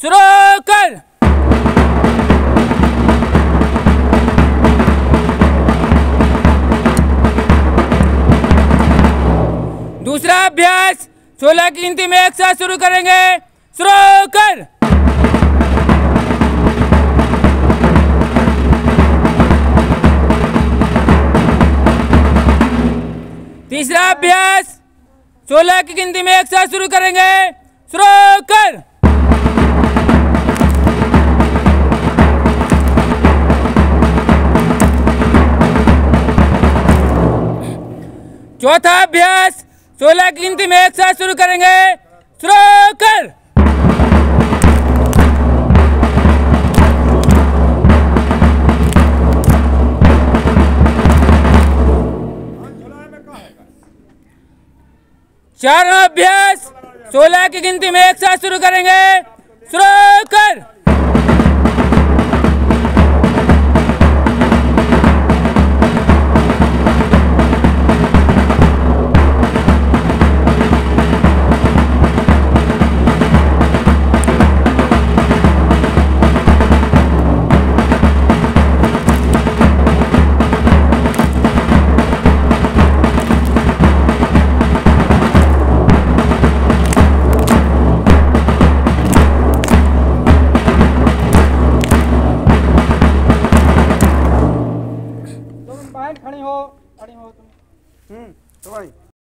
शुरू कर दूसरा अभ्यास सोलह की गिनती में एक साथ शुरू करेंगे। शुरू कर तीसरा अभ्यास सोलह की गिनती में एक साथ शुरू करेंगे। शुरू कर चौथा अभ्यास सोलह गिनती में एक साथ शुरू करेंगे। शुरू कर। चार अभ्यास सोलह की गिनती में एक साथ शुरू करेंगे। もあれう。んすごい。